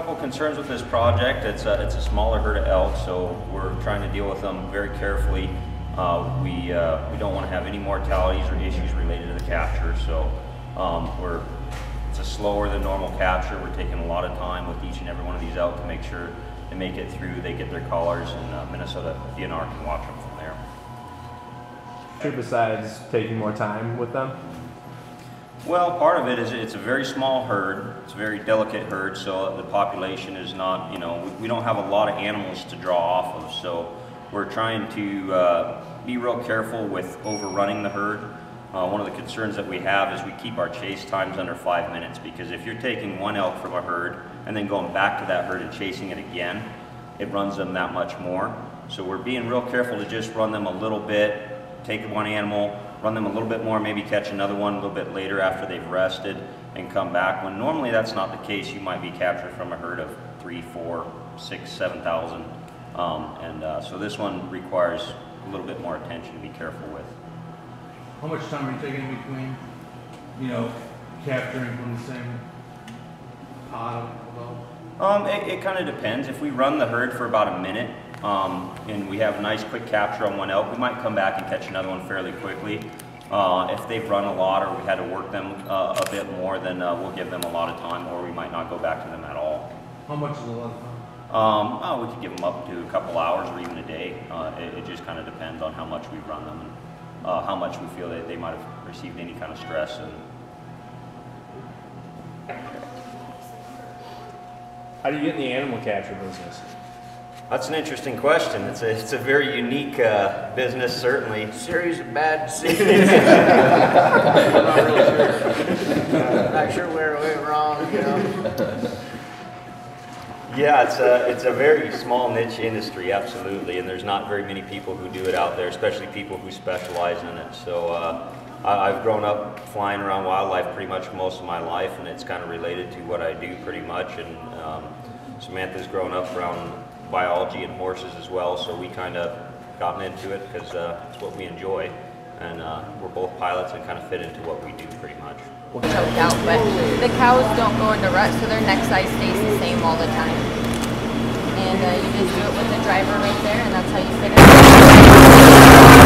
Couple concerns with this project. It's a, it's a smaller herd of elk, so we're trying to deal with them very carefully. Uh, we, uh, we don't want to have any mortalities or issues related to the capture, so um, we're, it's a slower than normal capture. We're taking a lot of time with each and every one of these elk to make sure they make it through, they get their collars, and uh, Minnesota DNR can watch them from there. Besides taking more time with them? Well, part of it is it's a very small herd. It's a very delicate herd, so the population is not, you know, we, we don't have a lot of animals to draw off of. So we're trying to uh, be real careful with overrunning the herd. Uh, one of the concerns that we have is we keep our chase times under five minutes because if you're taking one elk from a herd and then going back to that herd and chasing it again, it runs them that much more. So we're being real careful to just run them a little bit, take one animal, run them a little bit more, maybe catch another one a little bit later after they've rested and come back. When normally that's not the case, you might be captured from a herd of three, four, six, seven thousand. Um, and uh, so this one requires a little bit more attention to be careful with. How much time are you taking in between, you know, capturing from the same pod? Um, it, it kind of depends. If we run the herd for about a minute um, and we have a nice quick capture on one elk, we might come back and catch another one fairly quickly. Uh, if they've run a lot or we had to work them uh, a bit more, then uh, we'll give them a lot of time or we might not go back to them at all. How much is a lot of time? Um, oh, we could give them up to a couple hours or even a day. Uh, it, it just kind of depends on how much we run them and uh, how much we feel that they might have received any kind of stress. And How do you get in the animal capture business? That's an interesting question. It's a, it's a very unique uh, business, certainly. series of bad decisions. I'm not really sure. Not sure where it went wrong, you know. Yeah, it's a, it's a very small niche industry, absolutely, and there's not very many people who do it out there, especially people who specialize in it. So uh, I, I've grown up flying around wildlife pretty much most of my life, and it's kind of related to what I do pretty much. And um, Samantha's grown up around biology and horses as well, so we kind of gotten into it because uh, it's what we enjoy, and uh, we're both pilots and kind of fit into what we do pretty much. choked out, but the cows don't go into rut, so their neck size stays the same all the time. And uh, you just do it with the driver right there, and that's how you fit it.